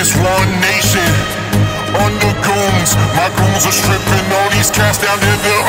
It's one nation under goons. My goons are stripping all these cats down to the